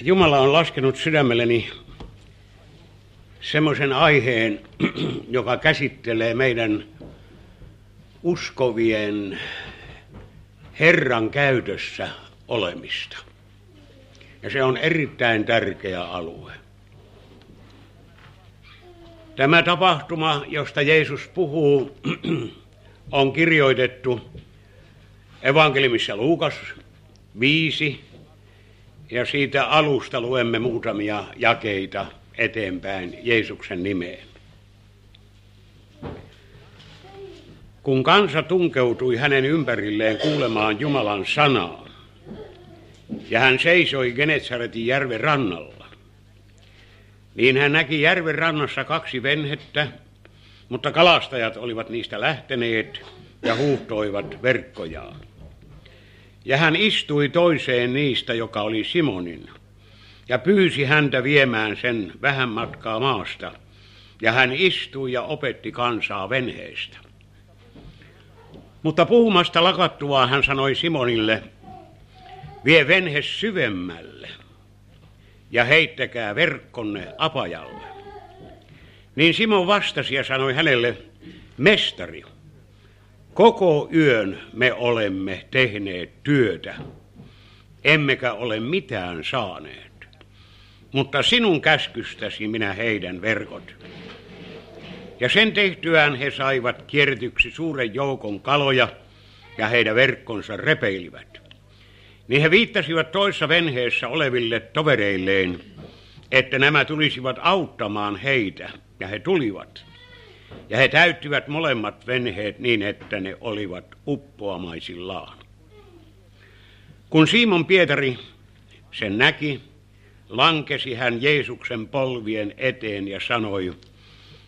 Jumala on laskenut sydämelleni semmoisen aiheen, joka käsittelee meidän uskovien Herran käytössä olemista. Ja se on erittäin tärkeä alue. Tämä tapahtuma, josta Jeesus puhuu, on kirjoitettu evankelimissa Luukas 5, ja siitä alusta luemme muutamia jakeita eteenpäin Jeesuksen nimeen. Kun kansa tunkeutui hänen ympärilleen kuulemaan Jumalan sanaa, ja hän seisoi Genetsaretin järven rannalla, niin hän näki järven rannassa kaksi venhettä, mutta kalastajat olivat niistä lähteneet ja huuhtoivat verkkojaan. Ja hän istui toiseen niistä, joka oli Simonin, ja pyysi häntä viemään sen vähän matkaa maasta. Ja hän istui ja opetti kansaa venheestä. Mutta puhumasta lakattua hän sanoi Simonille, vie venhe syvemmälle ja heittäkää verkkonne apajalle. Niin Simon vastasi ja sanoi hänelle, mestari, Koko yön me olemme tehneet työtä, emmekä ole mitään saaneet. Mutta sinun käskystäsi minä heidän verkot. Ja sen tehtyään he saivat kiertyksi suuren joukon kaloja, ja heidän verkkonsa repeilivät. Niin he viittasivat toissa venheessä oleville tovereilleen, että nämä tulisivat auttamaan heitä, ja he tulivat. Ja he täyttivät molemmat venheet niin, että ne olivat uppoamaisillaan. Kun Simon Pietari sen näki, lankesi hän Jeesuksen polvien eteen ja sanoi,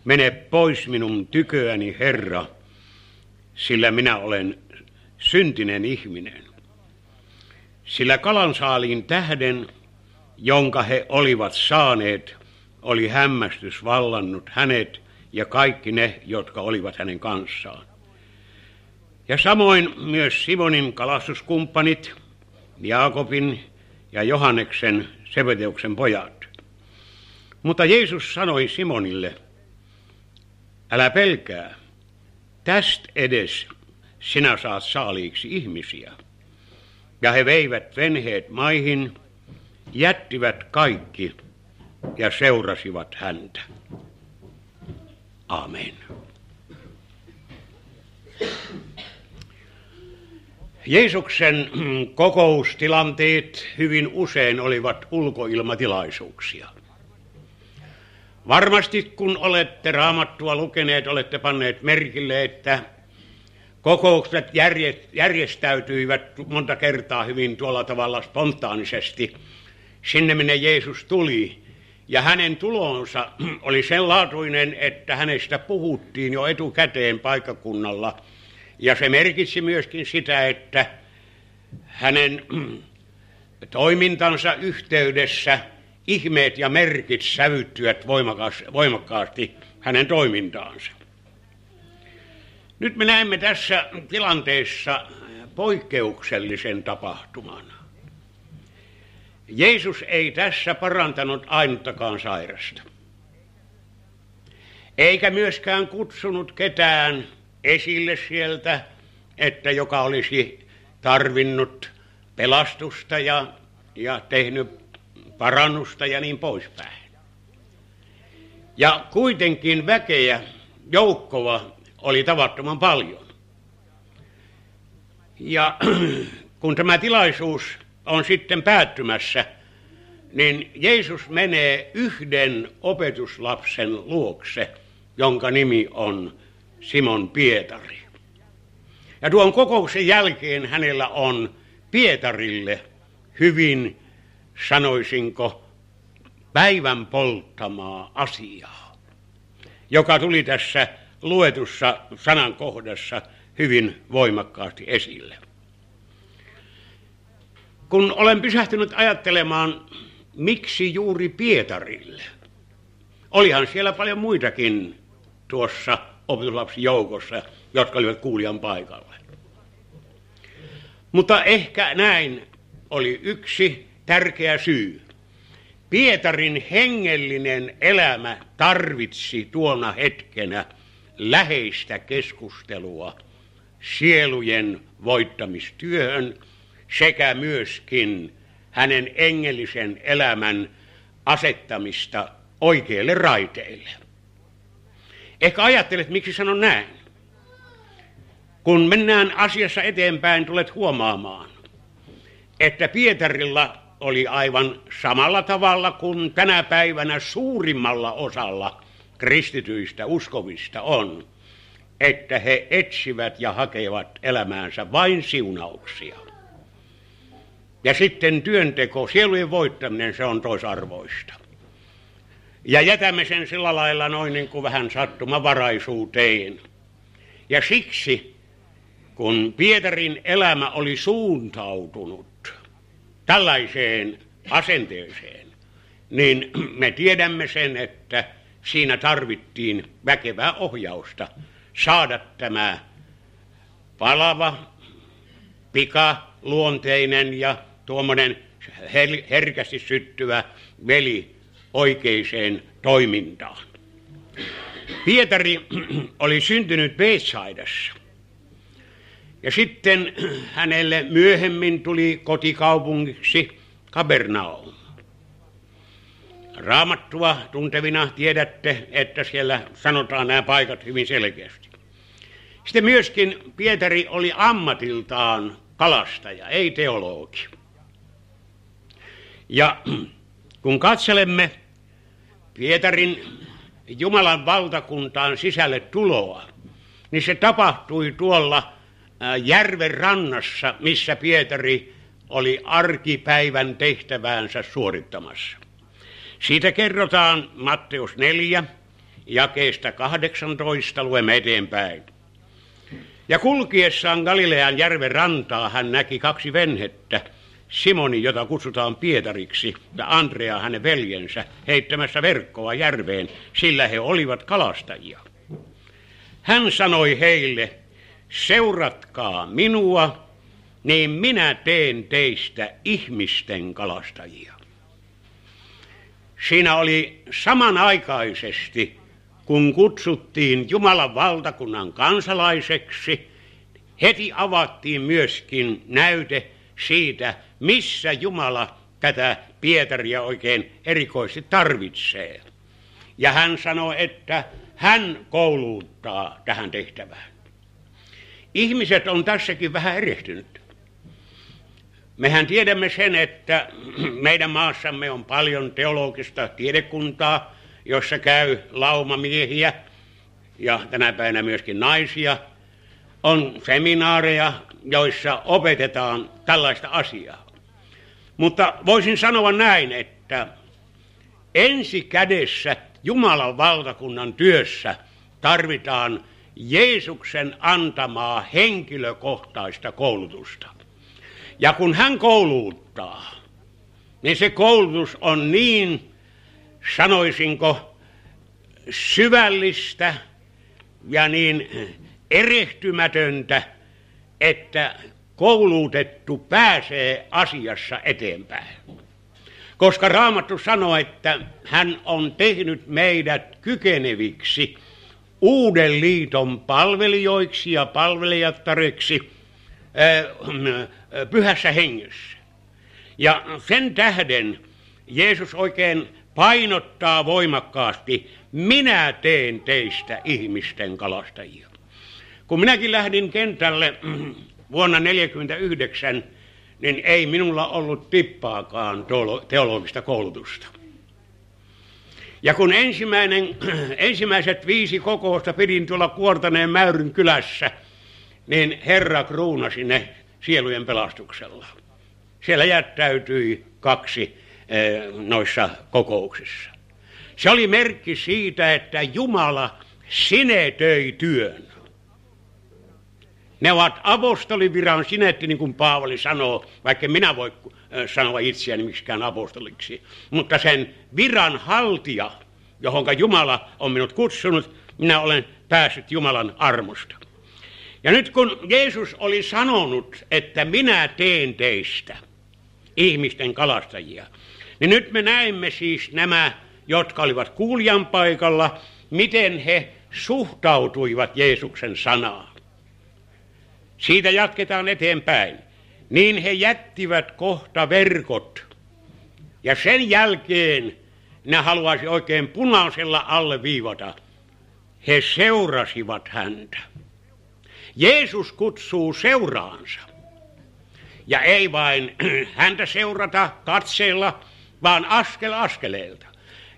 mene pois minun tyköäni, Herra, sillä minä olen syntinen ihminen. Sillä kalansaaliin tähden, jonka he olivat saaneet, oli hämmästys vallannut hänet ja kaikki ne, jotka olivat hänen kanssaan. Ja samoin myös Simonin kalastuskumppanit, Jaakobin ja Johanneksen Sebeteuksen pojat. Mutta Jeesus sanoi Simonille, älä pelkää, tästä edes sinä saat saaliiksi ihmisiä. Ja he veivät venheet maihin, jättivät kaikki ja seurasivat häntä. Amen. Jeesuksen kokoustilanteet hyvin usein olivat ulkoilmatilaisuuksia. Varmasti kun olette raamattua lukeneet, olette panneet merkille, että kokoukset järjestäytyivät monta kertaa hyvin tuolla tavalla spontaanisesti sinne, minne Jeesus tuli ja hänen tulonsa oli sen laatuinen, että hänestä puhuttiin jo etukäteen paikakunnalla. Ja se merkitsi myöskin sitä, että hänen toimintansa yhteydessä ihmeet ja merkit sävyttyvät voimakkaasti hänen toimintaansa. Nyt me näemme tässä tilanteessa poikkeuksellisen tapahtuman. Jeesus ei tässä parantanut ainuttakaan sairasta. Eikä myöskään kutsunut ketään esille sieltä, että joka olisi tarvinnut pelastusta ja, ja tehnyt parannusta ja niin poispäin. Ja kuitenkin väkeä, joukkoa oli tavattoman paljon. Ja kun tämä tilaisuus on sitten päättymässä, niin Jeesus menee yhden opetuslapsen luokse, jonka nimi on Simon Pietari. Ja tuon kokouksen jälkeen hänellä on Pietarille hyvin, sanoisinko, päivän polttamaa asiaa, joka tuli tässä luetussa sanankohdassa hyvin voimakkaasti esille kun olen pysähtynyt ajattelemaan, miksi juuri Pietarille. Olihan siellä paljon muitakin tuossa opetuslapsijoukossa, jotka olivat kuulijan paikalle. Mutta ehkä näin oli yksi tärkeä syy. Pietarin hengellinen elämä tarvitsi tuona hetkenä läheistä keskustelua sielujen voittamistyöhön sekä myöskin hänen engellisen elämän asettamista oikeille raiteille. Ehkä ajattelet, miksi sanon näin. Kun mennään asiassa eteenpäin, tulet huomaamaan, että Pietarilla oli aivan samalla tavalla kuin tänä päivänä suurimmalla osalla kristityistä uskovista on, että he etsivät ja hakevat elämäänsä vain siunauksia. Ja sitten työnteko, sielujen voittaminen, se on toisarvoista. Ja jätämme sen sillä lailla noin niin kuin vähän sattumavaraisuuteen. Ja siksi, kun Pietarin elämä oli suuntautunut tällaiseen asenteeseen, niin me tiedämme sen, että siinä tarvittiin väkevää ohjausta saada tämä palava, pikaluonteinen ja tuommoinen herkästi syttyvä veli oikeiseen toimintaan. Pietari oli syntynyt Beetsaidassa. Ja sitten hänelle myöhemmin tuli kotikaupungiksi Kabernaum. Raamattua tuntevina tiedätte, että siellä sanotaan nämä paikat hyvin selkeästi. Sitten myöskin Pietari oli ammatiltaan kalastaja, ei teologi. Ja kun katselemme Pietarin Jumalan valtakuntaan sisälle tuloa, niin se tapahtui tuolla järven rannassa, missä Pietari oli arkipäivän tehtäväänsä suorittamassa. Siitä kerrotaan Matteus 4, jakeesta 18, luemme eteenpäin. Ja kulkiessaan Galilean järven rantaa hän näki kaksi venhettä, Simoni, jota kutsutaan Pietariksi, ja Andrea hänen veljensä heittämässä verkkoa järveen, sillä he olivat kalastajia. Hän sanoi heille, seuratkaa minua, niin minä teen teistä ihmisten kalastajia. Siinä oli samanaikaisesti, kun kutsuttiin Jumalan valtakunnan kansalaiseksi, heti avattiin myöskin näyte siitä, missä Jumala tätä Pietaria oikein erikoisesti tarvitsee. Ja hän sanoi, että hän kouluttaa tähän tehtävään. Ihmiset on tässäkin vähän erehtynyt. Mehän tiedämme sen, että meidän maassamme on paljon teologista tiedekuntaa, jossa käy laumamiehiä ja tänä päivänä myöskin naisia. On seminaareja, joissa opetetaan tällaista asiaa. Mutta voisin sanoa näin, että ensi kädessä Jumalan valtakunnan työssä tarvitaan Jeesuksen antamaa henkilökohtaista koulutusta. Ja kun hän kouluttaa, niin se koulutus on niin, sanoisinko, syvällistä ja niin erehtymätöntä, että koulutettu pääsee asiassa eteenpäin. Koska Raamattu sanoo, että hän on tehnyt meidät kykeneviksi uuden liiton palvelijoiksi ja palvelijattareksi pyhässä hengessä. Ja sen tähden Jeesus oikein painottaa voimakkaasti, minä teen teistä ihmisten kalastajia. Kun minäkin lähdin kentälle vuonna 1949, niin ei minulla ollut tippaakaan teologista koulutusta. Ja kun ensimmäinen, ensimmäiset viisi kokousta pidin tuolla Kuortaneen Mäyryn kylässä, niin Herra kruunasi ne sielujen pelastuksella. Siellä jättäytyi kaksi eh, noissa kokouksissa. Se oli merkki siitä, että Jumala sinetöi työn. Ne ovat apostoliviran sinetti, niin kuin Paavali sanoo, vaikka minä voi eh, sanoa itseäni miksikään apostoliksi. Mutta sen viran haltija, johon Jumala on minut kutsunut, minä olen päässyt Jumalan armosta. Ja nyt kun Jeesus oli sanonut, että minä teen teistä ihmisten kalastajia, Niin nyt me näemme siis nämä, jotka olivat kuulijan paikalla, miten he suhtautuivat Jeesuksen sanaan. Siitä jatketaan eteenpäin. Niin he jättivät kohta verkot. Ja sen jälkeen ne haluaisi oikein punaisella alleviivata. He seurasivat häntä. Jeesus kutsuu seuraansa. Ja ei vain häntä seurata katseella, vaan askel askeleelta.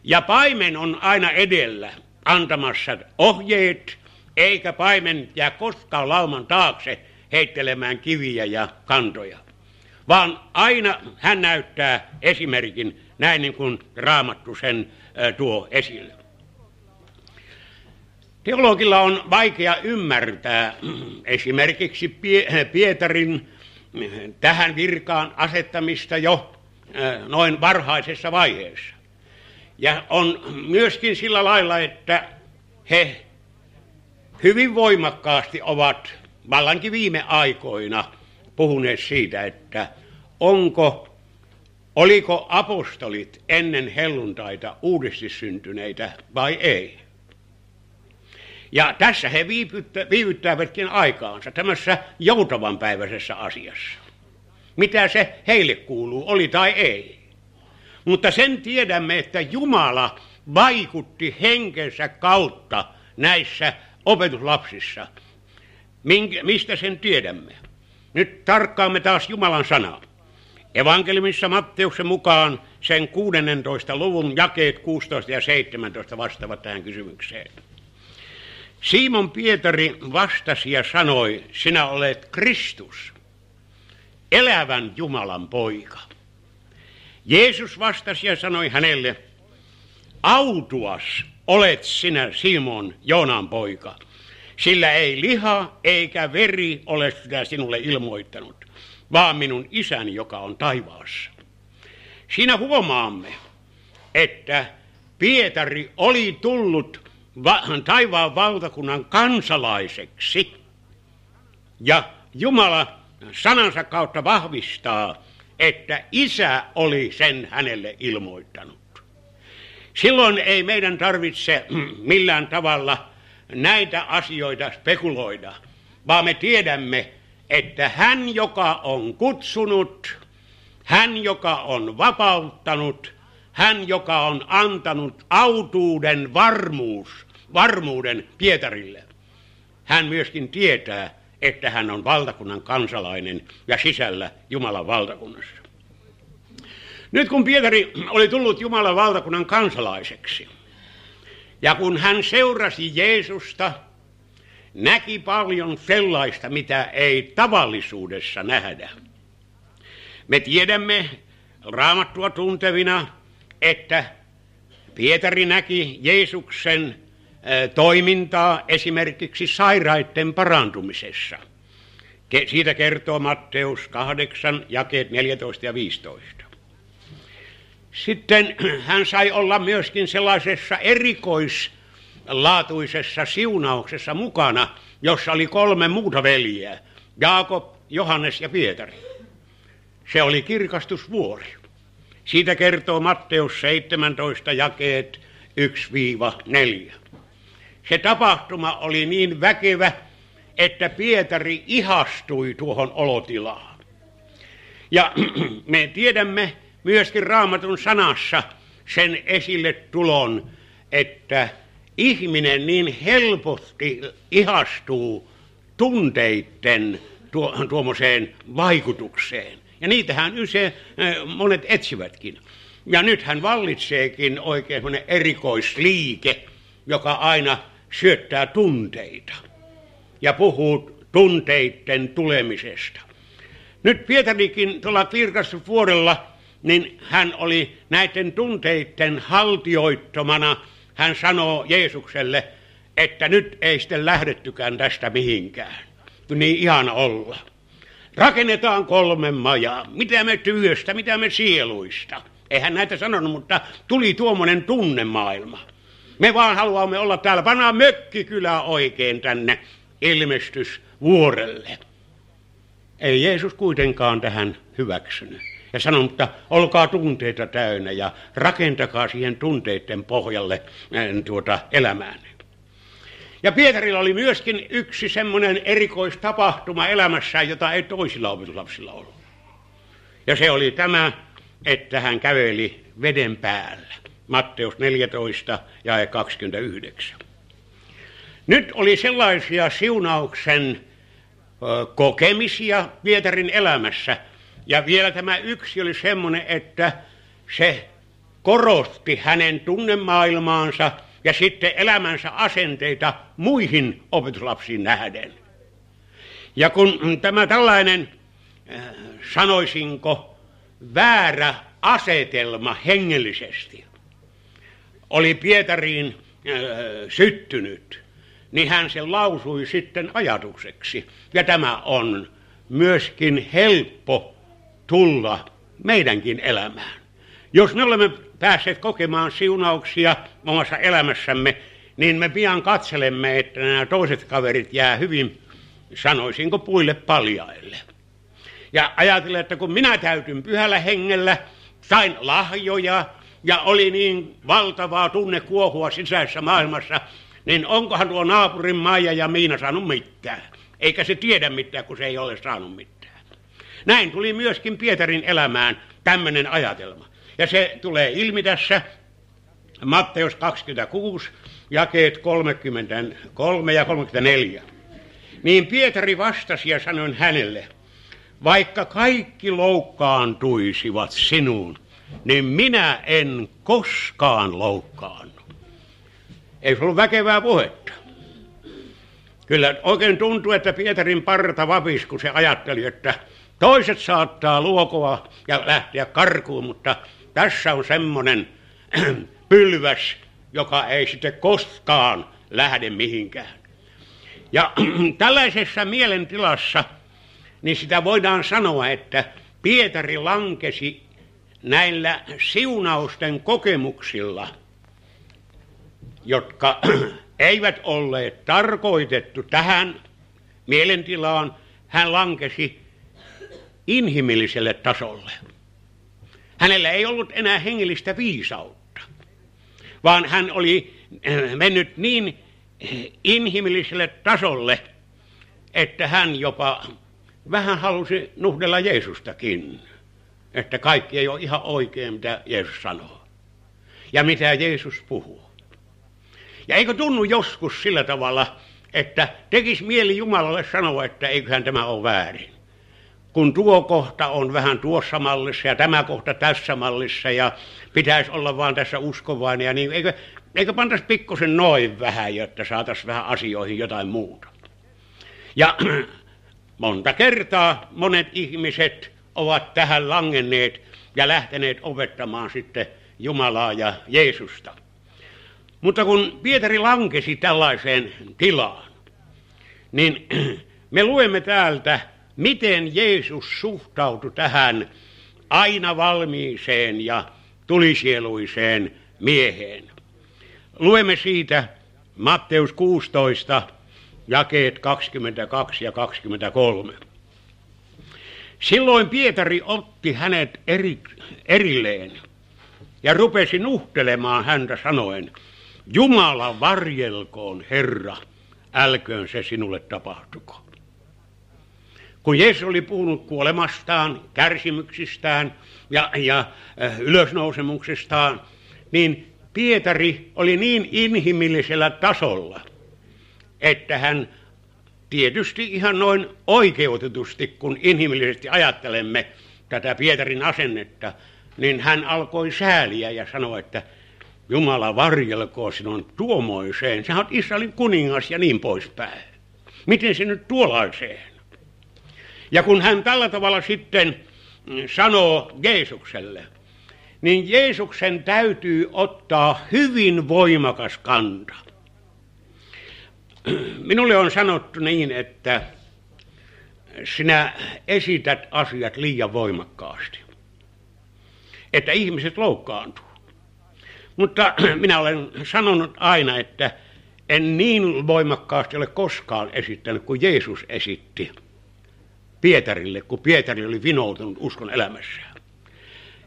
Ja paimen on aina edellä antamassa ohjeet, eikä paimen jää koskaan lauman taakse heittelemään kiviä ja kantoja. Vaan aina hän näyttää esimerkin, näin niin kuin raamattu sen tuo esille. Teologilla on vaikea ymmärtää esimerkiksi Pietarin tähän virkaan asettamista jo noin varhaisessa vaiheessa. Ja on myöskin sillä lailla, että he hyvin voimakkaasti ovat vallankin viime aikoina puhuneet siitä, että onko, oliko apostolit ennen helluntaita uudesti syntyneitä vai ei. Ja tässä he viivyttävätkin aikaansa tämmöisessä joutavan päiväisessä asiassa. Mitä se heille kuuluu, oli tai ei. Mutta sen tiedämme, että Jumala vaikutti henkensä kautta näissä opetuslapsissa. Mistä sen tiedämme? Nyt tarkkaamme taas Jumalan sanaa. Evankeliumissa Matteuksen mukaan sen 16. luvun jakeet 16 ja 17 vastaavat tähän kysymykseen. Simon Pietari vastasi ja sanoi, sinä olet Kristus, elävän Jumalan poika. Jeesus vastasi ja sanoi hänelle, autuas olet sinä Simon Joonan poika, sillä ei liha eikä veri ole sitä sinulle ilmoittanut, vaan minun isäni, joka on taivaassa. Siinä huomaamme, että Pietari oli tullut taivaan valtakunnan kansalaiseksi. Ja Jumala sanansa kautta vahvistaa, että isä oli sen hänelle ilmoittanut. Silloin ei meidän tarvitse millään tavalla näitä asioita spekuloida, vaan me tiedämme, että hän, joka on kutsunut, hän, joka on vapauttanut, hän, joka on antanut autuuden varmuus, varmuuden Pietarille, hän myöskin tietää, että hän on valtakunnan kansalainen ja sisällä Jumalan valtakunnassa. Nyt kun Pietari oli tullut Jumalan valtakunnan kansalaiseksi, ja kun hän seurasi Jeesusta, näki paljon sellaista, mitä ei tavallisuudessa nähdä. Me tiedämme raamattua tuntevina, että Pietari näki Jeesuksen toimintaa esimerkiksi sairaiden parantumisessa. Siitä kertoo Matteus 8, jakeet 14 ja 15. Sitten hän sai olla myöskin sellaisessa erikoislaatuisessa siunauksessa mukana, jossa oli kolme muuta veljeä, Jaakob, Johannes ja Pietari. Se oli kirkastusvuori. Siitä kertoo Matteus 17 jakeet 1-4. Se tapahtuma oli niin väkevä, että Pietari ihastui tuohon olotilaan. Ja me tiedämme myöskin raamatun sanassa sen esille tulon, että ihminen niin helposti ihastuu tunteiden tuommoiseen vaikutukseen. Ja yse eh, monet etsivätkin. Ja nythän vallitseekin oikein erikoisliike, joka aina syöttää tunteita ja puhuu tunteiden tulemisesta. Nyt Pietarikin tuolla vuodella, niin hän oli näiden tunteiden haltioittomana. Hän sanoo Jeesukselle, että nyt ei sitten lähdettykään tästä mihinkään. Niin ihana olla. Rakennetaan kolme majaa. Mitä me työstä, mitä me sieluista. Eihän näitä sanonut, mutta tuli tuommoinen tunnemaailma. Me vaan haluamme olla täällä. Pannaan mökkikylä oikein tänne ilmestysvuorelle. Ei Jeesus kuitenkaan tähän hyväksynyt. Ja sanon, että olkaa tunteita täynnä ja rakentakaa siihen tunteiden pohjalle tuota elämään. Ja Pietarilla oli myöskin yksi semmoinen erikoistapahtuma elämässään, jota ei toisilla opetuslapsilla ollut. Ja se oli tämä, että hän käveli veden päällä. Matteus 14 ja 29. Nyt oli sellaisia siunauksen kokemisia Pietarin elämässä. Ja vielä tämä yksi oli semmoinen, että se korosti hänen tunnemaailmaansa ja sitten elämänsä asenteita muihin opetuslapsiin nähden. Ja kun tämä tällainen, sanoisinko, väärä asetelma hengellisesti oli Pietariin syttynyt, niin hän sen lausui sitten ajatukseksi. Ja tämä on myöskin helppo tulla meidänkin elämään. Jos me olemme päässeet kokemaan siunauksia omassa elämässämme, niin me pian katselemme, että nämä toiset kaverit jää hyvin, sanoisinko, puille paljaille. Ja ajatellen, että kun minä täytyn pyhällä hengellä, sain lahjoja ja oli niin valtavaa tunnekuohua sisäisessä maailmassa, niin onkohan tuo naapurin Maija ja Miina saanut mitään? Eikä se tiedä mitään, kun se ei ole saanut mitään. Näin tuli myöskin Pietarin elämään tämmöinen ajatelma. Ja se tulee ilmi tässä Matteus 26, jakeet 33 ja 34. Niin Pietari vastasi ja sanoi hänelle, vaikka kaikki loukkaantuisivat sinuun, niin minä en koskaan loukkaannu. Ei se ollut väkevää puhetta. Kyllä oikein tuntuu, että Pietarin parta vapisi, kun se ajatteli, että toiset saattaa luokoa ja lähteä karkuun, mutta tässä on semmoinen pylväs, joka ei sitten koskaan lähde mihinkään. Ja tällaisessa mielentilassa, niin sitä voidaan sanoa, että Pietari lankesi näillä siunausten kokemuksilla, jotka eivät olleet tarkoitettu tähän mielentilaan, hän lankesi inhimilliselle tasolle. Hänellä ei ollut enää hengellistä viisautta, vaan hän oli äh, mennyt niin äh, inhimilliselle tasolle, että hän jopa vähän halusi nuhdella Jeesustakin. Että kaikki ei ole ihan oikein, mitä Jeesus sanoo. Ja mitä Jeesus puhuu. Ja eikö tunnu joskus sillä tavalla, että tekisi mieli Jumalalle sanoa, että eiköhän tämä ole väärin kun tuo kohta on vähän tuossa mallissa ja tämä kohta tässä mallissa ja pitäisi olla vaan tässä uskovainen ja niin, eikö, eikö pantaisi pikkusen noin vähän, jotta saataisiin vähän asioihin jotain muuta. Ja monta kertaa monet ihmiset ovat tähän langenneet ja lähteneet opettamaan sitten Jumalaa ja Jeesusta. Mutta kun Pietari lankesi tällaiseen tilaan, niin me luemme täältä miten Jeesus suhtautui tähän aina valmiiseen ja tulisieluiseen mieheen. Luemme siitä Matteus 16, jakeet 22 ja 23. Silloin Pietari otti hänet eri, erilleen ja rupesi nuhtelemaan häntä sanoen, Jumala varjelkoon, Herra, älköön se sinulle tapahtuko. Kun Jeesus oli puhunut kuolemastaan, kärsimyksistään ja, ja äh, ylösnousemuksestaan, niin Pietari oli niin inhimillisellä tasolla, että hän tietysti ihan noin oikeutetusti, kun inhimillisesti ajattelemme tätä Pietarin asennetta, niin hän alkoi sääliä ja sanoi, että Jumala varjelkoon sinun tuomoiseen. Sä oot Israelin kuningas ja niin poispäin. Miten se nyt tuollaiseen? Ja kun hän tällä tavalla sitten sanoo Jeesukselle, niin Jeesuksen täytyy ottaa hyvin voimakas kanta. Minulle on sanottu niin, että sinä esität asiat liian voimakkaasti. Että ihmiset loukkaantuu. Mutta minä olen sanonut aina, että en niin voimakkaasti ole koskaan esittänyt kuin Jeesus esitti Pietarille, kun Pietari oli vinoutunut uskon elämässään.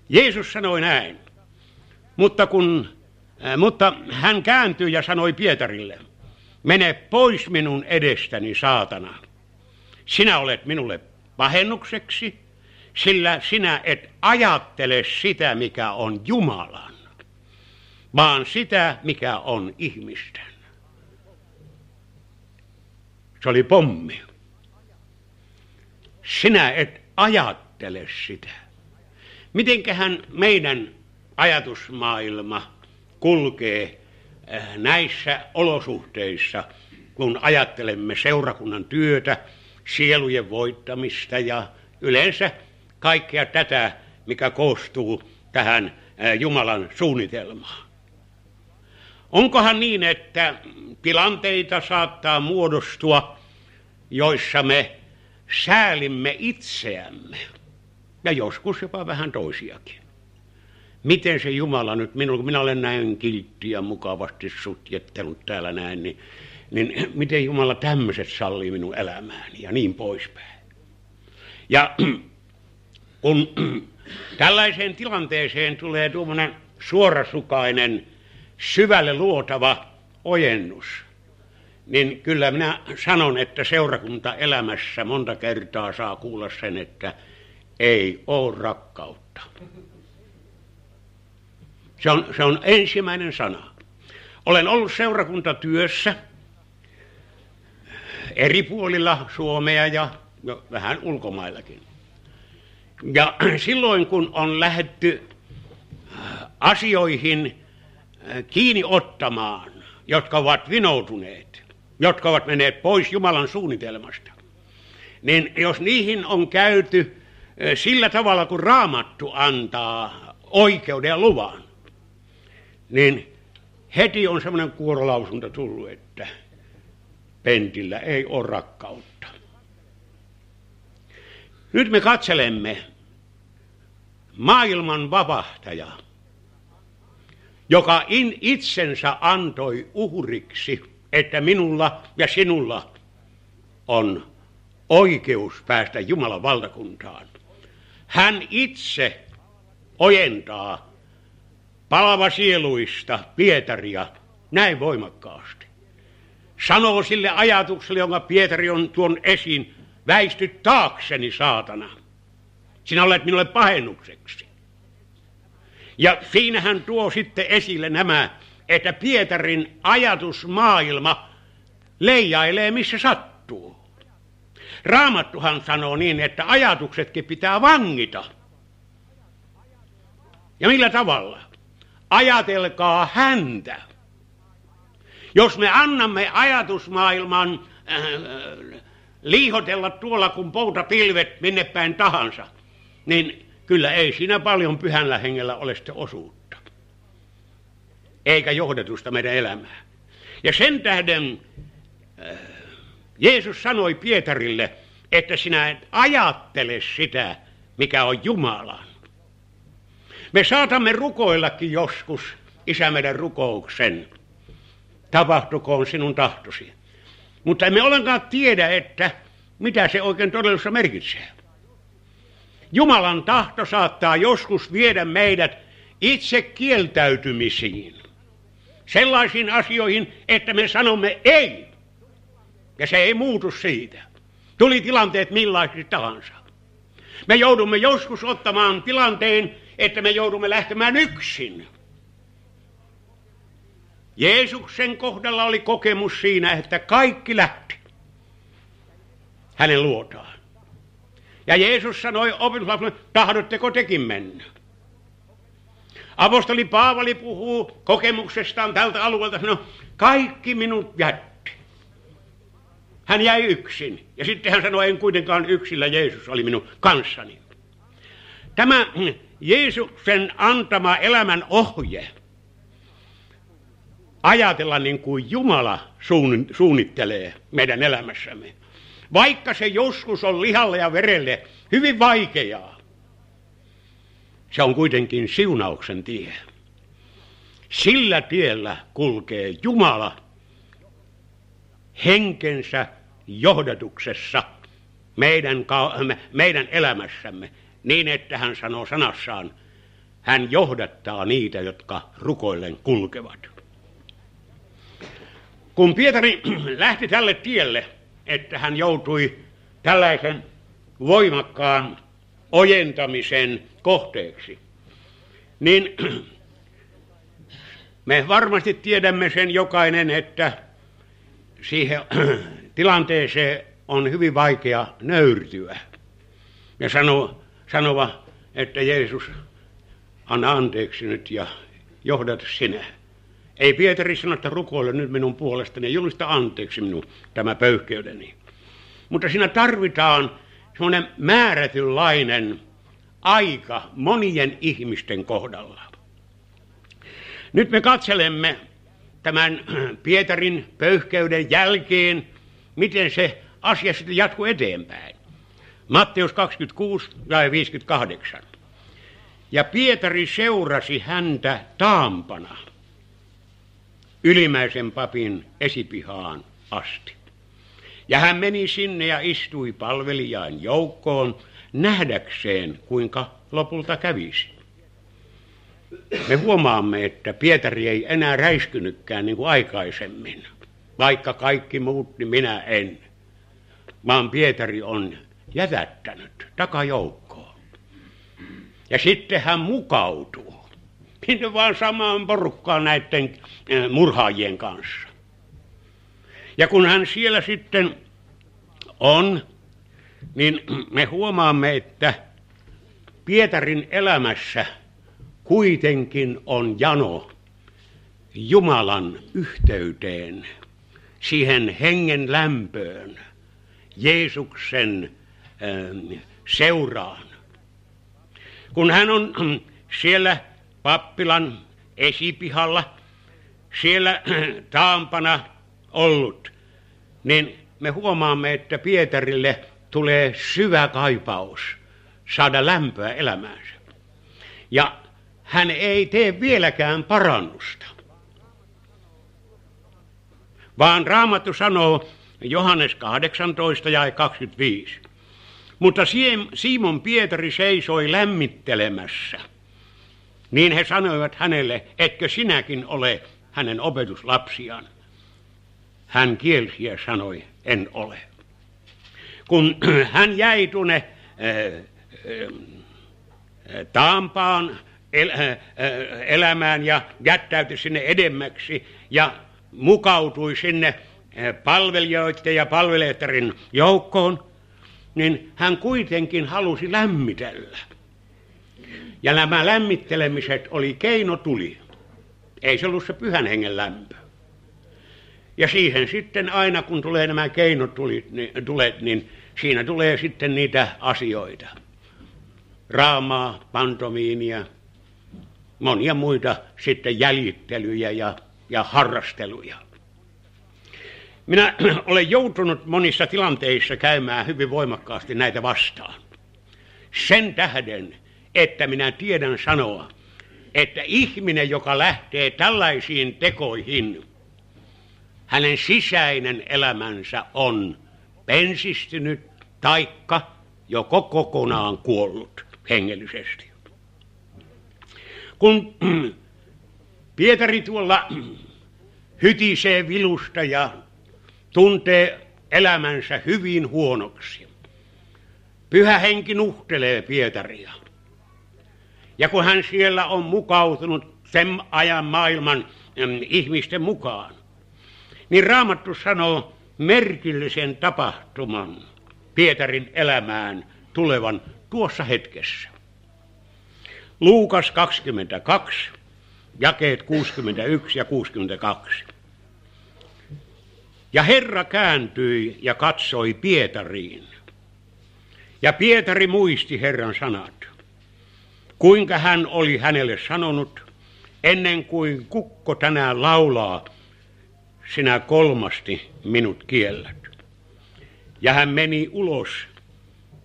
Jeesus sanoi näin, mutta, kun, äh, mutta hän kääntyi ja sanoi Pietarille, mene pois minun edestäni, saatana. Sinä olet minulle pahennukseksi, sillä sinä et ajattele sitä, mikä on Jumalan, vaan sitä, mikä on ihmisten. Se oli pommi. Sinä et ajattele sitä. Mitenköhän meidän ajatusmaailma kulkee äh, näissä olosuhteissa, kun ajattelemme seurakunnan työtä, sielujen voittamista ja yleensä kaikkea tätä, mikä koostuu tähän äh, Jumalan suunnitelmaan. Onkohan niin, että tilanteita saattaa muodostua, joissa me säälimme itseämme ja joskus jopa vähän toisiakin. Miten se Jumala nyt, minulla, kun minä olen näin kiltti ja mukavasti sutjettelut täällä näin, niin, niin miten Jumala tämmöiset sallii minun elämääni ja niin poispäin. Ja kun tällaiseen tilanteeseen tulee tuommoinen suorasukainen, syvälle luotava ojennus, niin kyllä minä sanon, että seurakunta elämässä monta kertaa saa kuulla sen, että ei ole rakkautta. Se on, se on ensimmäinen sana. Olen ollut seurakuntatyössä eri puolilla Suomea ja jo vähän ulkomaillakin. Ja silloin kun on lähdetty asioihin kiinni ottamaan, jotka ovat vinoutuneet, jotka ovat menneet pois Jumalan suunnitelmasta, niin jos niihin on käyty sillä tavalla, kun raamattu antaa oikeuden ja luvan, niin heti on semmoinen kuorolausunta tullut, että pentillä ei ole rakkautta. Nyt me katselemme maailman vapahtajaa, joka in itsensä antoi uhriksi, että minulla ja sinulla on oikeus päästä Jumalan valtakuntaan. Hän itse ojentaa palava sieluista Pietaria näin voimakkaasti. Sanoo sille ajatukselle, jonka Pietari on tuon esiin, väisty taakseni, saatana. Sinä olet minulle pahennukseksi. Ja siinä hän tuo sitten esille nämä, että Pietarin ajatusmaailma leijailee missä sattuu. Raamattuhan sanoo niin, että ajatuksetkin pitää vangita. Ja millä tavalla? Ajatelkaa häntä. Jos me annamme ajatusmaailman äh, liihotella tuolla kuin poutapilvet minne päin tahansa, niin kyllä ei siinä paljon pyhällä hengellä ole sitten osuutta. Eikä johdatusta meidän elämää. Ja sen tähden äh, Jeesus sanoi Pietarille, että sinä et ajattele sitä, mikä on Jumalan. Me saatamme rukoillakin joskus, Isä meidän rukouksen, tapahtukoon sinun tahtosi. Mutta emme ollenkaan tiedä, että mitä se oikein todellisuudessa merkitsee. Jumalan tahto saattaa joskus viedä meidät itse kieltäytymisiin. Sellaisiin asioihin, että me sanomme ei. Ja se ei muutu siitä. Tuli tilanteet millaisiksi tahansa. Me joudumme joskus ottamaan tilanteen, että me joudumme lähtemään yksin. Jeesuksen kohdalla oli kokemus siinä, että kaikki lähti hänen luotaan. Ja Jeesus sanoi opetuslapsille, tahdotteko tekin mennä? Apostoli Paavali puhuu kokemuksestaan tältä alueelta, sanoi, kaikki minut jätti. Hän jäi yksin. Ja sitten hän sanoi, en kuitenkaan yksillä, Jeesus oli minun kanssani. Tämä Jeesuksen antama elämän ohje ajatella niin kuin Jumala suunnittelee meidän elämässämme. Vaikka se joskus on lihalle ja verelle hyvin vaikeaa, se on kuitenkin siunauksen tie. Sillä tiellä kulkee Jumala henkensä johdatuksessa meidän, meidän elämässämme niin, että hän sanoo sanassaan, hän johdattaa niitä, jotka rukoillen kulkevat. Kun Pietari lähti tälle tielle, että hän joutui tällaisen voimakkaan ojentamisen kohteeksi, niin me varmasti tiedämme sen jokainen, että siihen tilanteeseen on hyvin vaikea nöyrtyä ja sano, sanova, että Jeesus, anna anteeksi nyt ja johdata sinä. Ei Pietari sano, että rukoile nyt minun puolestani ja julista anteeksi minun tämä pöyhkeydeni. Mutta siinä tarvitaan semmoinen määrätynlainen aika monien ihmisten kohdalla. Nyt me katselemme tämän Pietarin pöyhkeyden jälkeen, miten se asia sitten jatkuu eteenpäin. Matteus 26 ja 58. Ja Pietari seurasi häntä taampana ylimäisen papin esipihaan asti. Ja hän meni sinne ja istui palvelijain joukkoon nähdäkseen, kuinka lopulta kävisi. Me huomaamme, että Pietari ei enää räiskynytkään niin kuin aikaisemmin. Vaikka kaikki muut, niin minä en. Vaan Pietari on jätättänyt takajoukkoon. Ja sitten hän mukautuu. Minne vaan samaan porukkaan näiden eh, murhaajien kanssa. Ja kun hän siellä sitten on, niin me huomaamme, että Pietarin elämässä kuitenkin on jano Jumalan yhteyteen, siihen hengen lämpöön, Jeesuksen ähm, seuraan. Kun hän on siellä pappilan esipihalla, siellä taampana ollut, niin me huomaamme, että Pietarille tulee syvä kaipaus saada lämpöä elämäänsä. Ja hän ei tee vieläkään parannusta. Vaan Raamattu sanoo Johannes 18 ja 25. Mutta Simon Pietari seisoi lämmittelemässä. Niin he sanoivat hänelle, etkö sinäkin ole hänen opetuslapsiaan. Hän kielsi ja sanoi, en ole. Kun hän jäi tuonne äh, äh, Taampaan el, elämään ja jättäytyi sinne edemmäksi ja mukautui sinne palvelijoiden ja palvelijoiden joukkoon, niin hän kuitenkin halusi lämmitellä. Ja nämä lämmittelemiset oli keino tuli. Ei se ollut se pyhän hengen lämpö. Ja siihen sitten aina kun tulee nämä keinot tulit, niin, tulet, niin siinä tulee sitten niitä asioita. Raamaa, pantomiinia, monia muita sitten jäljittelyjä ja, ja harrasteluja. Minä olen joutunut monissa tilanteissa käymään hyvin voimakkaasti näitä vastaan. Sen tähden, että minä tiedän sanoa, että ihminen, joka lähtee tällaisiin tekoihin, hänen sisäinen elämänsä on pensistynyt taikka joko kokonaan kuollut hengellisesti. Kun Pietari tuolla hytisee vilusta ja tuntee elämänsä hyvin huonoksi. Pyhä henki nuhtelee Pietaria. Ja kun hän siellä on mukautunut sen ajan maailman ihmisten mukaan, niin Raamattu sanoo merkillisen tapahtuman Pietarin elämään tulevan tuossa hetkessä. Luukas 22, jakeet 61 ja 62. Ja Herra kääntyi ja katsoi Pietariin. Ja Pietari muisti Herran sanat, kuinka hän oli hänelle sanonut, ennen kuin kukko tänään laulaa, sinä kolmasti minut kiellät. Ja hän meni ulos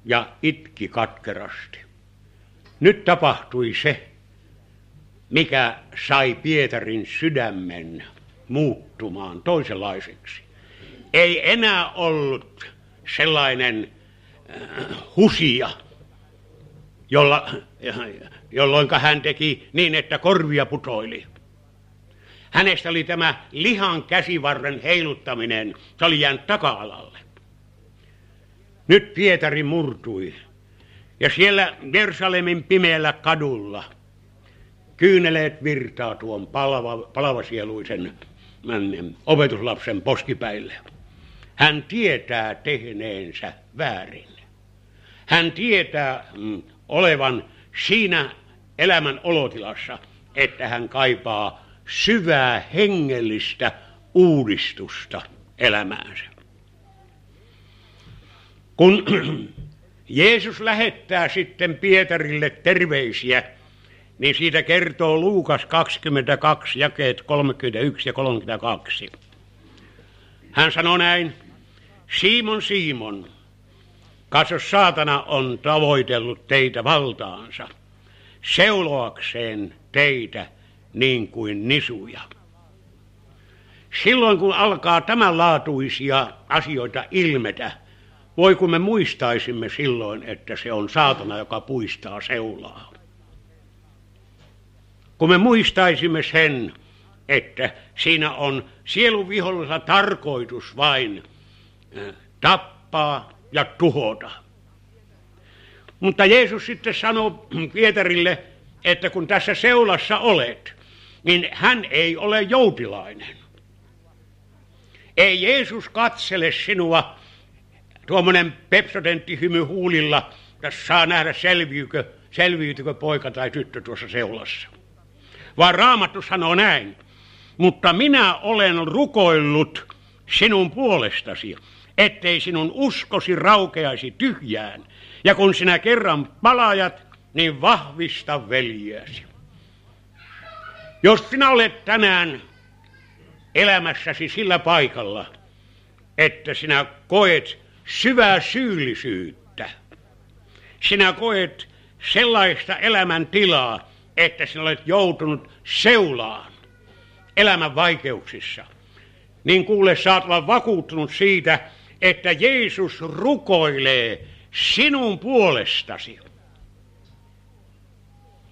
ja itki katkerasti. Nyt tapahtui se, mikä sai Pietarin sydämen muuttumaan toisenlaiseksi. Ei enää ollut sellainen äh, husia, jolla, jolloin hän teki niin, että korvia putoili. Hänestä oli tämä lihan käsivarren heiluttaminen, se oli jäänyt taka-alalle. Nyt Pietari murtui, ja siellä Jersalemin pimeällä kadulla kyyneleet virtaa tuon palava, palavasieluisen opetuslapsen poskipäille. Hän tietää tehneensä väärin. Hän tietää mm, olevan siinä elämän olotilassa, että hän kaipaa syvää hengellistä uudistusta elämäänsä. Kun Jeesus lähettää sitten Pietarille terveisiä, niin siitä kertoo Luukas 22, jakeet 31 ja 32. Hän sanoo näin, Simon, Simon, katso saatana on tavoitellut teitä valtaansa, seuloakseen teitä niin kuin nisuja. Silloin kun alkaa tämänlaatuisia asioita ilmetä, voi kun me muistaisimme silloin, että se on saatana, joka puistaa seulaa. Kun me muistaisimme sen, että siinä on sielun tarkoitus vain tappaa ja tuhota. Mutta Jeesus sitten sanoo Pietarille, että kun tässä seulassa olet, niin hän ei ole joutilainen. Ei Jeesus katsele sinua tuommoinen pepsodentti hymy huulilla, jos saa nähdä selviykö, selviytykö poika tai tyttö tuossa seulassa. Vaan Raamattu sanoo näin, mutta minä olen rukoillut sinun puolestasi, ettei sinun uskosi raukeaisi tyhjään. Ja kun sinä kerran palajat, niin vahvista veljeäsi. Jos sinä olet tänään elämässäsi sillä paikalla, että sinä koet syvää syyllisyyttä, sinä koet sellaista elämäntilaa, että sinä olet joutunut seulaan elämän vaikeuksissa, niin kuule saat olla vakuuttunut siitä, että Jeesus rukoilee sinun puolestasi.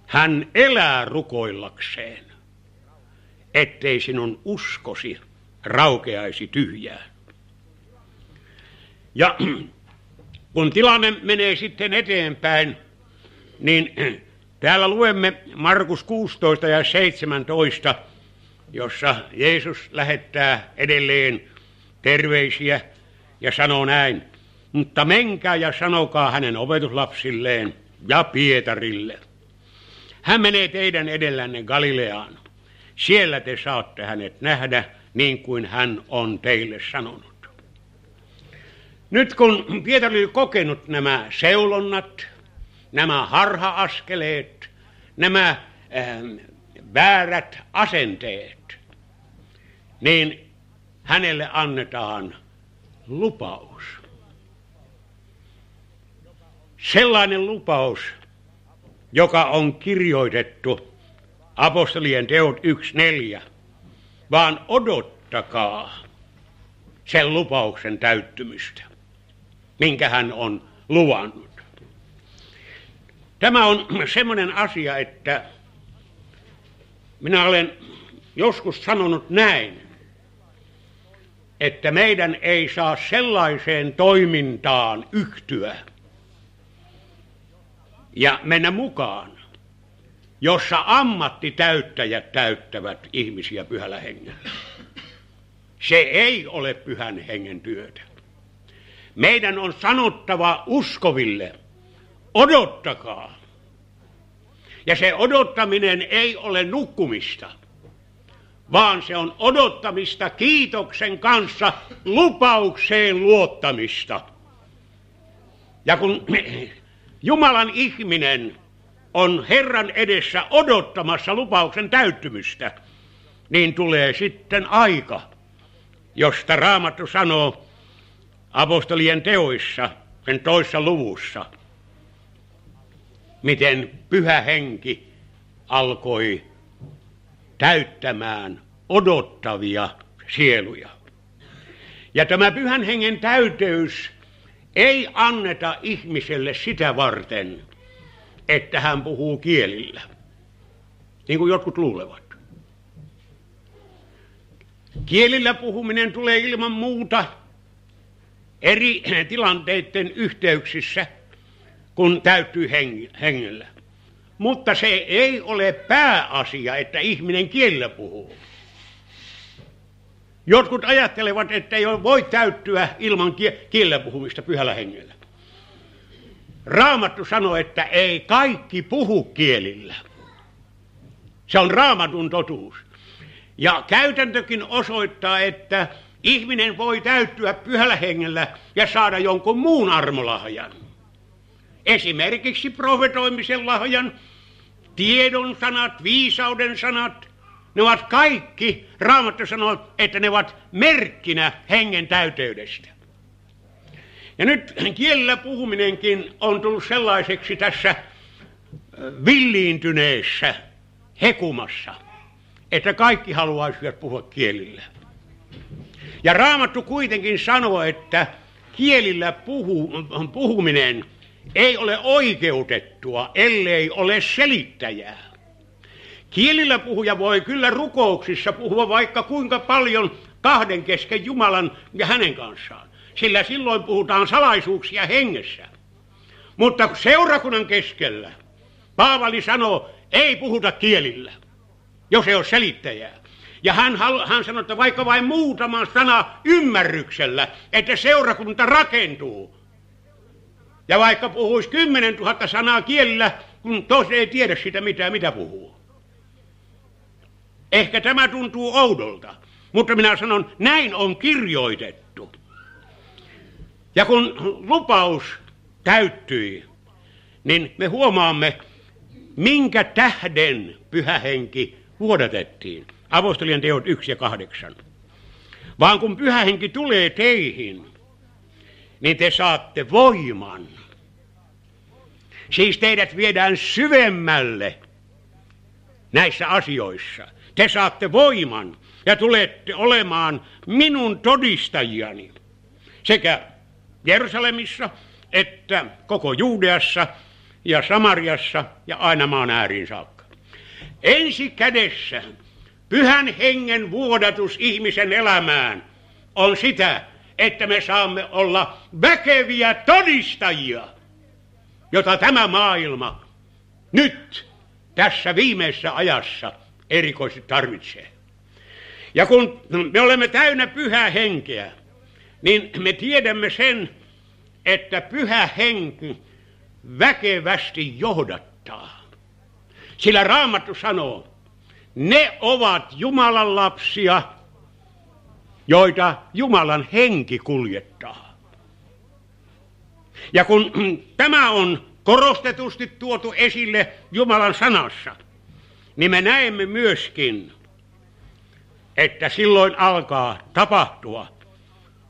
Hän elää rukoillakseen, ettei sinun uskosi raukeaisi tyhjään. Ja kun tilanne menee sitten eteenpäin, niin täällä luemme Markus 16 ja 17, jossa Jeesus lähettää edelleen terveisiä ja sanoo näin, mutta menkää ja sanokaa hänen opetuslapsilleen ja Pietarille. Hän menee teidän edellänne Galileaan. Siellä te saatte hänet nähdä niin kuin hän on teille sanonut. Nyt kun Pietari oli kokenut nämä seulonnat, nämä harha-askeleet, nämä äh, väärät asenteet, niin hänelle annetaan lupaus. Sellainen lupaus, joka on kirjoitettu apostolien teot 1.4, vaan odottakaa sen lupauksen täyttymystä, minkä hän on luvannut. Tämä on semmoinen asia, että minä olen joskus sanonut näin, että meidän ei saa sellaiseen toimintaan yhtyä ja mennä mukaan, jossa ammattitäyttäjät täyttävät ihmisiä pyhällä hengellä. Se ei ole pyhän hengen työtä. Meidän on sanottava uskoville, odottakaa. Ja se odottaminen ei ole nukkumista vaan se on odottamista kiitoksen kanssa lupaukseen luottamista. Ja kun Jumalan ihminen on Herran edessä odottamassa lupauksen täyttymystä, niin tulee sitten aika, josta Raamattu sanoo apostolien teoissa, sen toissa luvussa, miten pyhä henki alkoi täyttämään odottavia sieluja. Ja tämä pyhän hengen täyteys ei anneta ihmiselle sitä varten, että hän puhuu kielillä, niin kuin jotkut luulevat. Kielillä puhuminen tulee ilman muuta eri tilanteiden yhteyksissä, kun täytyy hengellä. Mutta se ei ole pääasia, että ihminen kielellä puhuu. Jotkut ajattelevat, että ei voi täyttyä ilman kielellä puhumista pyhällä hengellä. Raamattu sanoo, että ei kaikki puhu kielillä. Se on raamatun totuus. Ja käytäntökin osoittaa, että ihminen voi täyttyä pyhällä hengellä ja saada jonkun muun armolahjan. Esimerkiksi profetoimisen lahjan, tiedon sanat, viisauden sanat, ne ovat kaikki, Raamattu sanoo, että ne ovat merkkinä hengen täyteydestä. Ja nyt kielellä puhuminenkin on tullut sellaiseksi tässä villiintyneessä hekumassa, että kaikki haluaisivat puhua kielillä. Ja Raamattu kuitenkin sanoo, että kielillä puhu, puhuminen ei ole oikeutettua, ellei ole selittäjää. Kielillä puhuja voi kyllä rukouksissa puhua vaikka kuinka paljon kahden kesken Jumalan ja hänen kanssaan, sillä silloin puhutaan salaisuuksia hengessä. Mutta seurakunnan keskellä Paavali sanoo, ei puhuta kielillä, jos ei ole selittäjää. Ja hän, hän sanoi, että vaikka vain muutama sana ymmärryksellä, että seurakunta rakentuu. Ja vaikka puhuisi kymmenen tuhatta sanaa kielellä, kun tosi ei tiedä sitä mitä, mitä puhuu. Ehkä tämä tuntuu oudolta, mutta minä sanon, näin on kirjoitettu. Ja kun lupaus täyttyi, niin me huomaamme, minkä tähden pyhähenki vuodatettiin. Apostolien teot 1 ja 8. Vaan kun pyhähenki tulee teihin, niin te saatte voiman. Siis teidät viedään syvemmälle näissä asioissa. Te saatte voiman ja tulette olemaan minun todistajiani sekä Jerusalemissa että koko Juudeassa ja Samariassa ja aina maan ääriin saakka. Ensi kädessä pyhän hengen vuodatus ihmisen elämään on sitä, että me saamme olla väkeviä todistajia, jota tämä maailma nyt tässä viimeisessä ajassa erikoisesti tarvitsee. Ja kun me olemme täynnä pyhää henkeä, niin me tiedämme sen, että pyhä henki väkevästi johdattaa. Sillä Raamattu sanoo, ne ovat Jumalan lapsia, joita Jumalan henki kuljettaa. Ja kun tämä on korostetusti tuotu esille Jumalan sanassa, niin me näemme myöskin, että silloin alkaa tapahtua,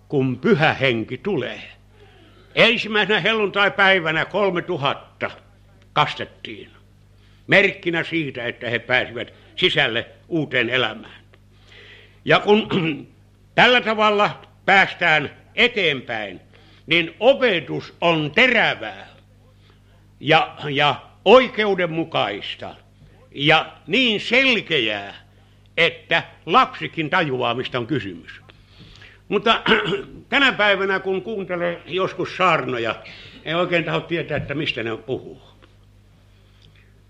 kun pyhä henki tulee. Ensimmäisenä helluntai-päivänä 3000 kastettiin. Merkkinä siitä, että he pääsivät sisälle uuteen elämään. Ja kun tällä tavalla päästään eteenpäin, niin opetus on terävää ja, ja oikeudenmukaista ja niin selkeää, että lapsikin tajuaa, mistä on kysymys. Mutta tänä päivänä, kun kuuntelee joskus saarnoja, ei oikein taho tietää, että mistä ne puhuu.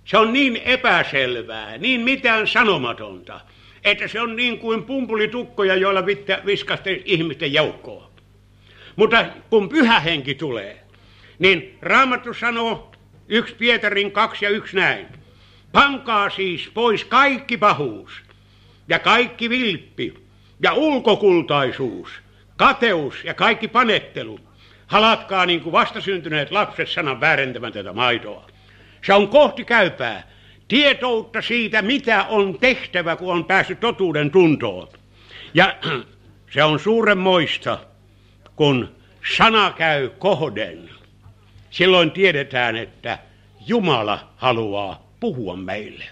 Se on niin epäselvää, niin mitään sanomatonta, että se on niin kuin pumpulitukkoja, joilla viskaste ihmisten joukkoa. Mutta kun pyhä henki tulee, niin Raamattu sanoo yksi Pietarin kaksi ja yksi näin. Pankaa siis pois kaikki pahuus ja kaikki vilppi ja ulkokultaisuus, kateus ja kaikki panettelu. Halatkaa niin kuin vastasyntyneet lapset sanan väärentämätöntä maitoa. Se on kohti käypää. Tietoutta siitä, mitä on tehtävä, kun on päässyt totuuden tuntoon. Ja se on suuremmoista, kun sana käy kohden. Silloin tiedetään, että Jumala haluaa puhua meille.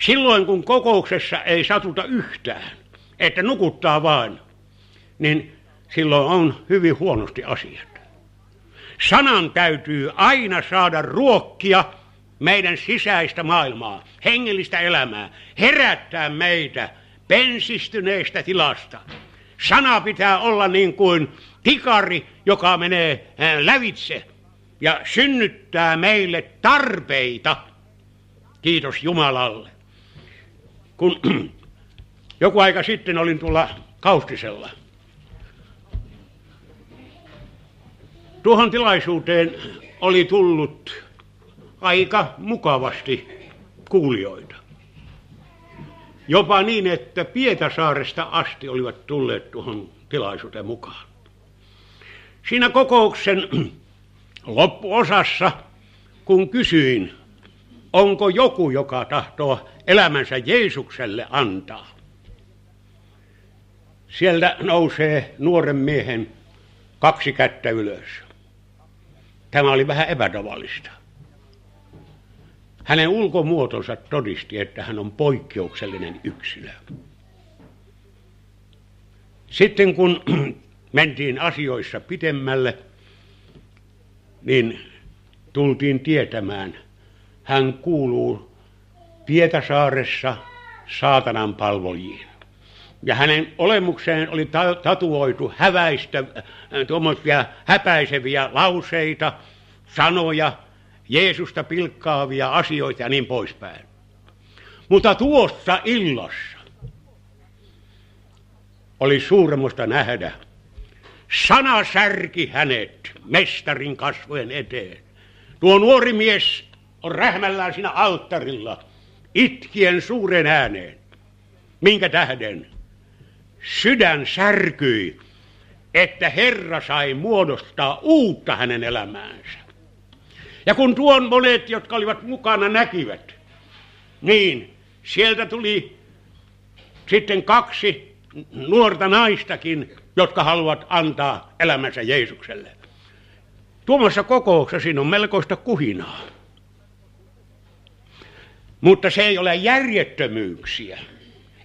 Silloin kun kokouksessa ei satuta yhtään, että nukuttaa vain, niin silloin on hyvin huonosti asiat. Sanan täytyy aina saada ruokkia meidän sisäistä maailmaa, hengellistä elämää, herättää meitä pensistyneestä tilasta. Sana pitää olla niin kuin tikari, joka menee lävitse ja synnyttää meille tarpeita. Kiitos Jumalalle. Kun joku aika sitten olin tuolla Kaustisella. Tuohon tilaisuuteen oli tullut aika mukavasti kuulijoita. Jopa niin, että Pietasaaresta asti olivat tulleet tuohon tilaisuuteen mukaan. Siinä kokouksen loppuosassa, kun kysyin, onko joku, joka tahtoo elämänsä Jeesukselle antaa, sieltä nousee nuoren miehen kaksi kättä ylös. Tämä oli vähän epätavallista. Hänen ulkomuotonsa todisti, että hän on poikkeuksellinen yksilö. Sitten kun mentiin asioissa pitemmälle, niin tultiin tietämään, hän kuuluu Pietasaaressa saatanan palvoliin. Ja hänen olemukseen oli tatuoitu häväistä, äh, tuommoisia häpäiseviä lauseita, sanoja, Jeesusta pilkkaavia asioita ja niin poispäin. Mutta tuossa illassa oli suuremmoista nähdä. Sana särki hänet mestarin kasvojen eteen. Tuo nuori mies on rähmällään siinä alttarilla, itkien suuren ääneen. Minkä tähden? Sydän särkyi, että Herra sai muodostaa uutta hänen elämäänsä. Ja kun tuon monet, jotka olivat mukana, näkivät, niin sieltä tuli sitten kaksi nuorta naistakin, jotka haluavat antaa elämänsä Jeesukselle. Tuomassa kokouksessa siinä on melkoista kuhinaa. Mutta se ei ole järjettömyyksiä.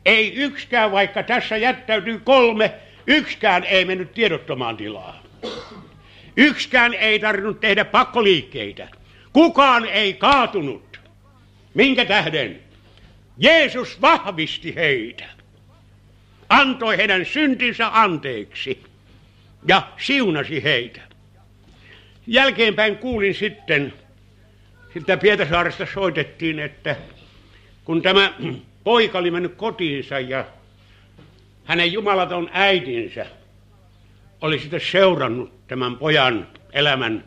Ei yksikään, vaikka tässä jättäytyy kolme, yksikään ei mennyt tiedottomaan tilaan. Yksikään ei tarvinnut tehdä pakkoliikkeitä. Kukaan ei kaatunut. Minkä tähden? Jeesus vahvisti heitä. Antoi heidän syntinsä anteeksi ja siunasi heitä. Jälkeenpäin kuulin sitten, että Pietasaaresta soitettiin, että kun tämä poika oli mennyt kotiinsa ja hänen jumalaton äitinsä oli sitten seurannut tämän pojan elämän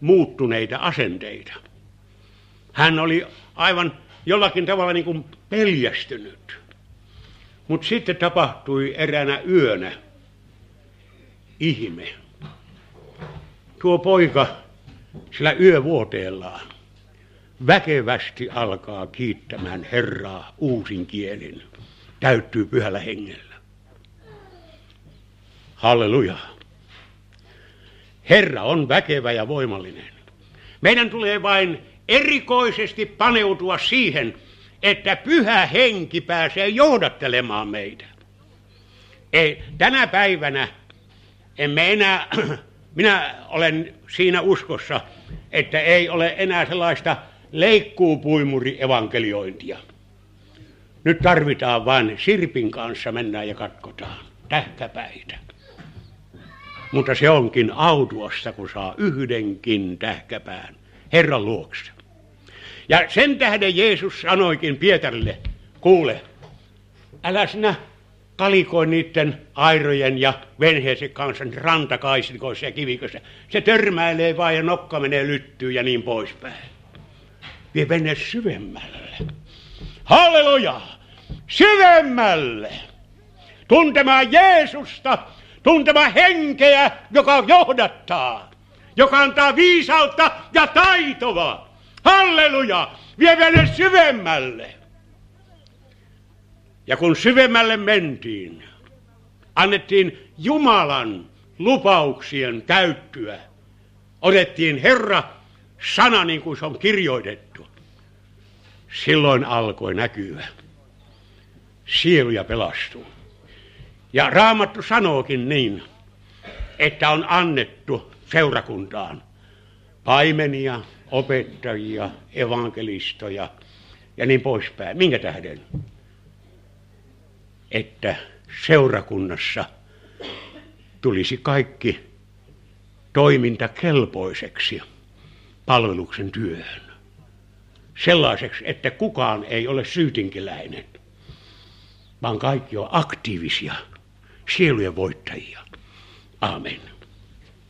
muuttuneita asenteita. Hän oli aivan jollakin tavalla niin kuin peljästynyt. Mutta sitten tapahtui eräänä yönä ihme. Tuo poika sillä yövuoteellaan väkevästi alkaa kiittämään Herraa uusin kielin. Täyttyy pyhällä hengellä. Halleluja. Herra on väkevä ja voimallinen. Meidän tulee vain erikoisesti paneutua siihen, että pyhä henki pääsee johdattelemaan meitä. Ei, tänä päivänä emme enää, minä olen siinä uskossa, että ei ole enää sellaista leikkuupuimuri evankeliointia. Nyt tarvitaan vain sirpin kanssa mennään ja katkotaan tähkäpäitä. Mutta se onkin autuossa, kun saa yhdenkin tähkäpään Herran luokse. Ja sen tähden Jeesus sanoikin Pietarille, kuule, älä sinä kalikoi niiden airojen ja venheisen kanssa rantakaistikoissa ja kivikössä. Se törmäilee vaan ja nokka menee lyttyyn ja niin poispäin. Vie vene syvemmälle. Halleluja! Syvemmälle! Tuntemaan Jeesusta tuntema henkeä, joka johdattaa, joka antaa viisautta ja taitoa. Halleluja! Vie vielä syvemmälle. Ja kun syvemmälle mentiin, annettiin Jumalan lupauksien täyttyä. Otettiin Herra sana niin kuin se on kirjoitettu. Silloin alkoi näkyä. Sieluja pelastuu. Ja Raamattu sanookin niin, että on annettu seurakuntaan paimenia, opettajia, evankelistoja ja niin poispäin. Minkä tähden? Että seurakunnassa tulisi kaikki toiminta kelpoiseksi palveluksen työhön. Sellaiseksi, että kukaan ei ole syytinkiläinen, vaan kaikki on aktiivisia sielujen voittajia. Amen.